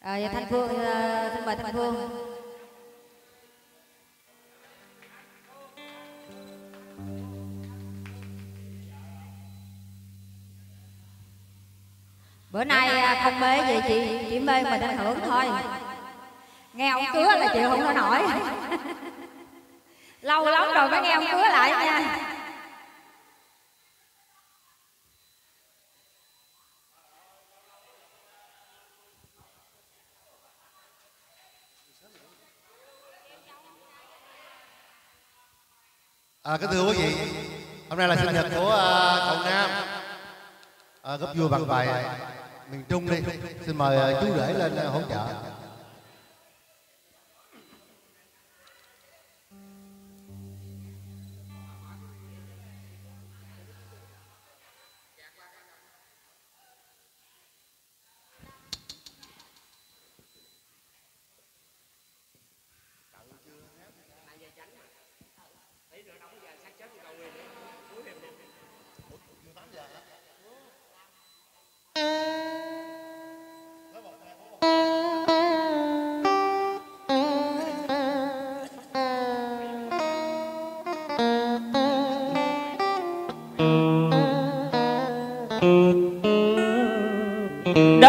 À, dạ, Thanh Phương, uh, xin mời Thanh Phương. Bữa nay à, không mê gì chị, chỉ mê mình anh hưởng thôi. Nghe ông cứa là chịu không có nổi. Lâu lắm rồi mới nghe ông cứa lại nha. À, kính thưa quý vị, hôm nay là sinh nhật của uh, cậu Nam. À, gấp vua bằng bài miền Trung đi. Xin mời uh, chú rể lên uh, hỗ trợ.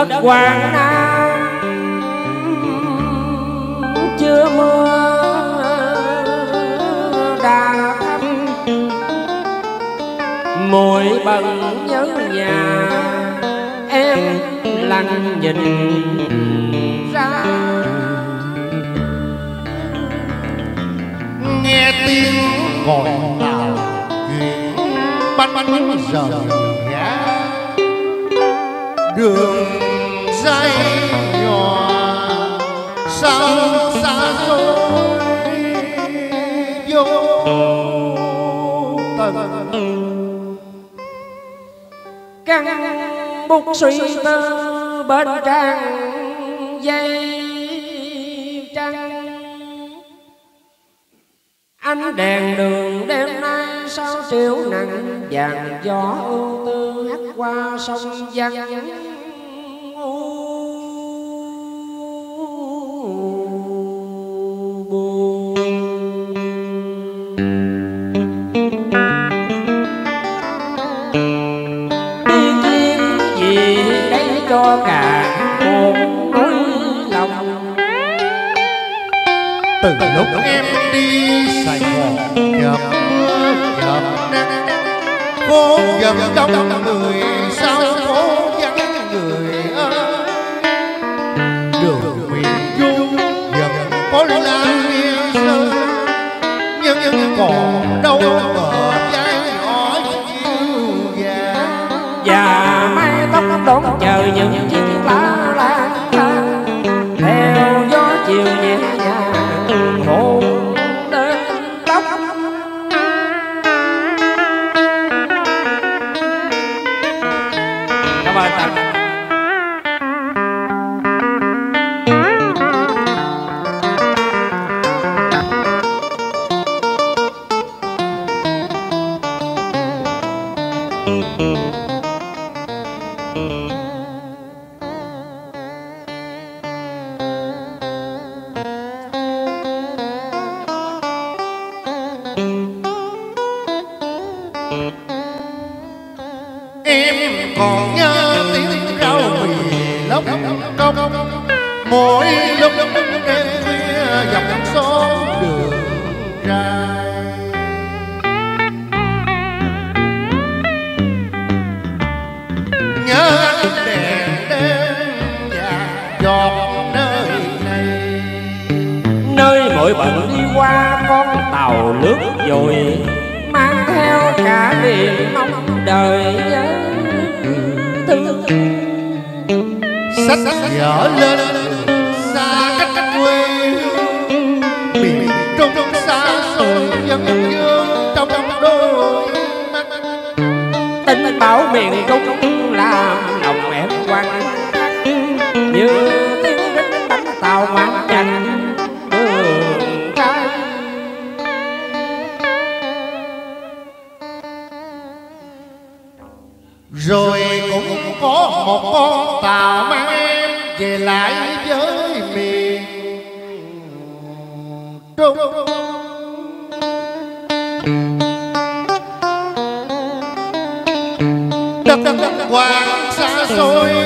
Đất Quảng Nam chưa mưa đã thấp mùi bần nhớ nhà. Em lặng nhìn ra. Nghe tiếng gọi tàu thuyền bánh bánh rời gã đường dây nhỏ. Sao xa xôi vô tận căng bút suy tư bên trang dây trăng. Ánh đèn đường đêm nay sao chiếu nặng vàng gió ưu tư hắt qua sông vắng. Cho cả một nỗi lòng. Từ lúc em đi Sài Gòn chợt mưa chợt nắng phố dần đông người sao phố vắng người đường miền trung dần có lá nghe rơi nhưng còn đâu bờ vai nhỏ chiều vàng. Và mái tóc đón chờ những chiếc lá lang thang theo gió chiều nhẹ nhàng hồn đến tóc. Cảm ơn tặng em còn nhớ tiếng rau mì lóc cong mỗi lúc đêm khuya dọc số đường ra nhớ ánh đèn đêm và giọt nơi này. Nơi mỗi bận đi qua con tàu lướt dội mang theo cả niềm mong đời nhớ. Thương sách dở lên, xa cách cách quê hương. Miền trung xa xôi dân dương trong đôi mắt. Tình bảo miền trung rồi cũng có một con tàu mang em về lại với miền trung. Đất đất xa xôi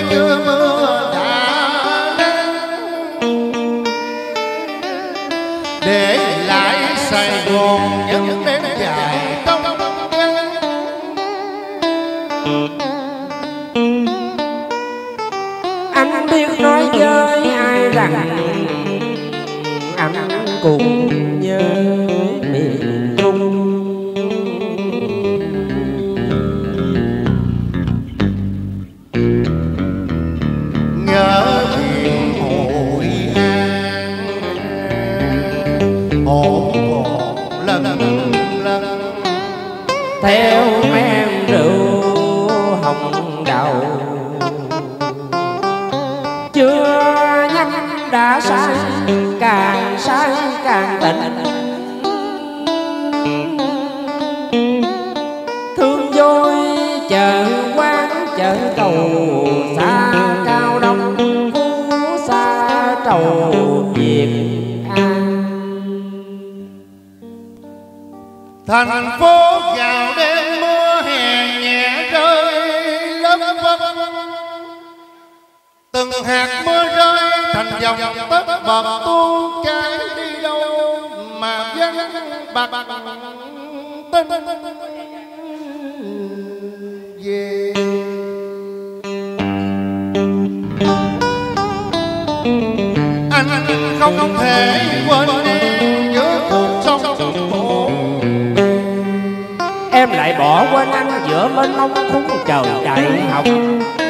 rằng anh cũng càng sáng, càng tỉnh thương vui chợ quán, chợ cầu xa cao đông, phú xa trầu việt an thành phố vào đêm mưa hè nhẹ rơi lất vấp. Từng hạt mưa rơi thành dòng tất bật tu cái đi đâu mà vắng bạc tin về. Anh không thể quên em giữa cuộc sống Em lại bỏ quên anh giữa mênh mông khung trời đại học.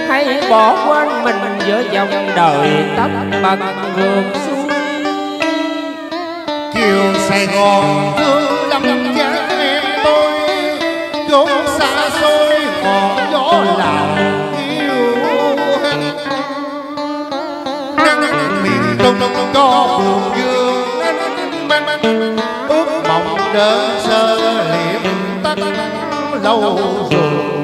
Hay bỏ quên mình giữa dòng đời tất bật ngược xuôi. Chiều Sài Gòn thương lâm dáng em tôi chốn xa xôi ngọn gió lào yêu nắng miền trung cho buồn dương. Ước mộng đơn sơ liệm tắt lâu rồi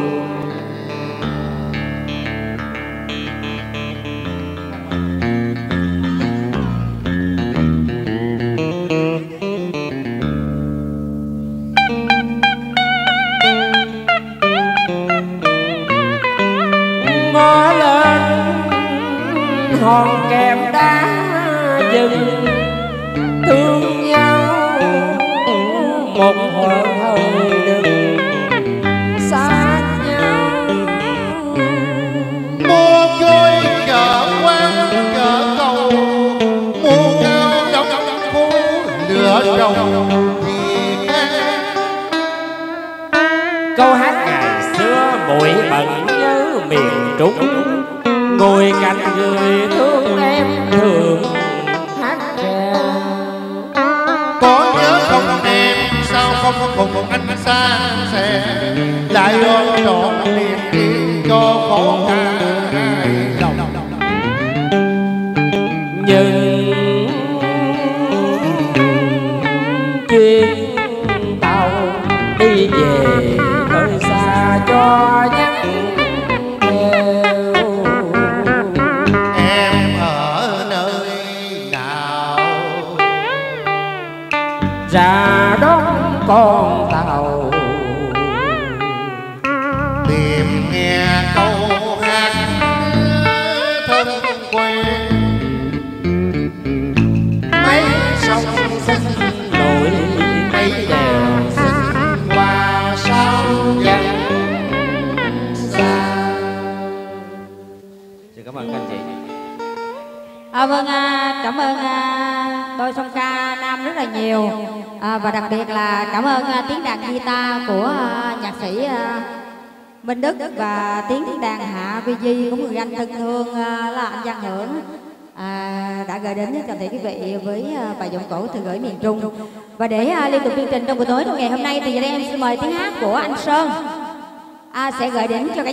bận nhớ miền Trung. Ngồi cạnh người thương em thường hát có nhớ không em, sao không cùng anh xa xe lại ôm trọn niềm tin cho khó khăn ra đón con tàu. Tìm nghe câu hát thân quen mấy sông xinh nổi mấy đèo xinh qua sao dân xa. Xin cảm ơn các anh chị. À, vâng, à, cảm ơn à, đôi song ca nam rất là nhiều à, và đặc biệt là cảm ơn à, tiếng đàn guitar của à, nhạc sĩ à, Minh Đức và tiếng đàn hạ vi di của người anh thân thương là anh Văn Hưởng. À, đã gửi đến cho toàn thể quý vị với bài giọng cổ từ gửi miền Trung. Và để à, liên tục chương trình trong buổi tối trong ngày hôm nay thì giờ đây em xin mời tiếng hát của anh Sơn. À, sẽ gửi đến cho cả